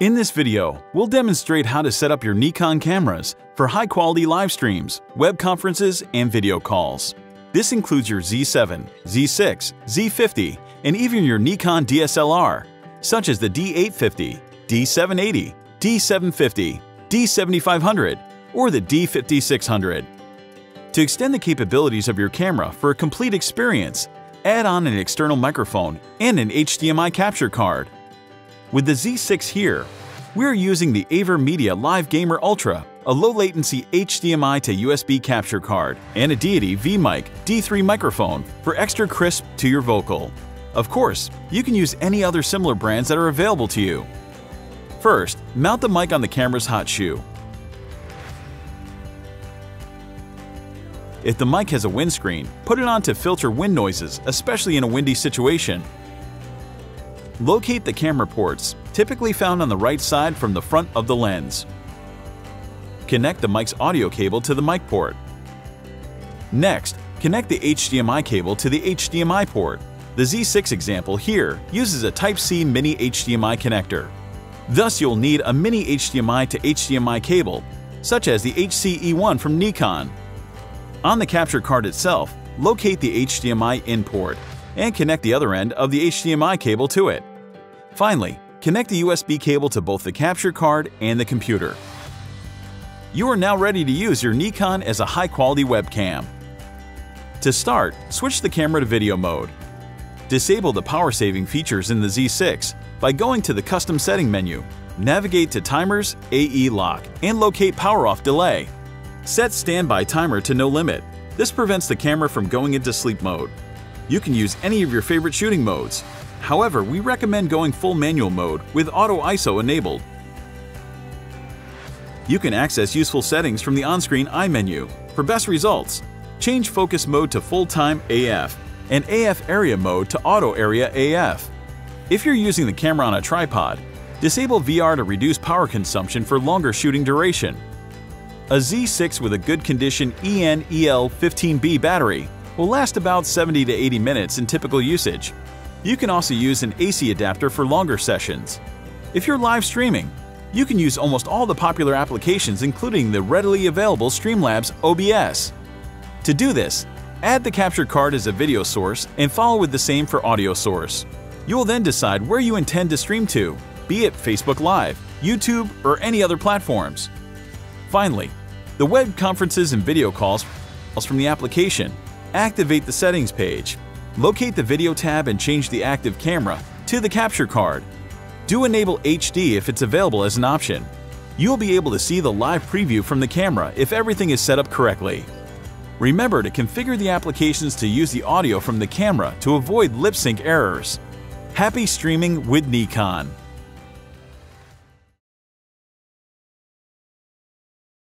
In this video, we'll demonstrate how to set up your Nikon cameras for high-quality live streams, web conferences, and video calls. This includes your Z7, Z6, Z50, and even your Nikon DSLR, such as the D850, D780, D750, D7500, or the D5600. To extend the capabilities of your camera for a complete experience, add on an external microphone and an HDMI capture card. With the Z6 here, we're using the AverMedia Live Gamer Ultra, a low-latency HDMI to USB capture card, and a Deity V-Mic D3 microphone for extra crisp to your vocal. Of course, you can use any other similar brands that are available to you. First, mount the mic on the camera's hot shoe. If the mic has a windscreen, put it on to filter wind noises, especially in a windy situation. Locate the camera ports, typically found on the right side from the front of the lens. Connect the mic's audio cable to the mic port. Next, connect the HDMI cable to the HDMI port. The Z6 example here uses a Type-C mini HDMI connector. Thus, you'll need a mini HDMI to HDMI cable, such as the HC-E1 from Nikon. On the capture card itself, locate the HDMI in port and connect the other end of the HDMI cable to it. Finally, connect the USB cable to both the capture card and the computer. You are now ready to use your Nikon as a high-quality webcam. To start, switch the camera to video mode. Disable the power-saving features in the Z6 by going to the Custom Setting menu, navigate to Timers, AE Lock, and locate Power Off Delay. Set Standby Timer to no limit. This prevents the camera from going into sleep mode. You can use any of your favorite shooting modes. However, we recommend going full manual mode with Auto ISO enabled. You can access useful settings from the on-screen I menu. For best results, change focus mode to full-time AF and AF area mode to auto area AF. If you're using the camera on a tripod, disable VR to reduce power consumption for longer shooting duration. A Z6 with a good condition EN-EL15B battery will last about 70 to 80 minutes in typical usage. You can also use an AC adapter for longer sessions. If you're live streaming, you can use almost all the popular applications including the readily available Streamlabs OBS. To do this, add the capture card as a video source and follow with the same for audio source. You will then decide where you intend to stream to, be it Facebook Live, YouTube, or any other platforms. Finally, the web conferences and video calls from the application activate the settings page. Locate the video tab and change the active camera to the capture card. Do enable HD if it's available as an option. You'll be able to see the live preview from the camera if everything is set up correctly. Remember to configure the applications to use the audio from the camera to avoid lip sync errors. Happy streaming with Nikon!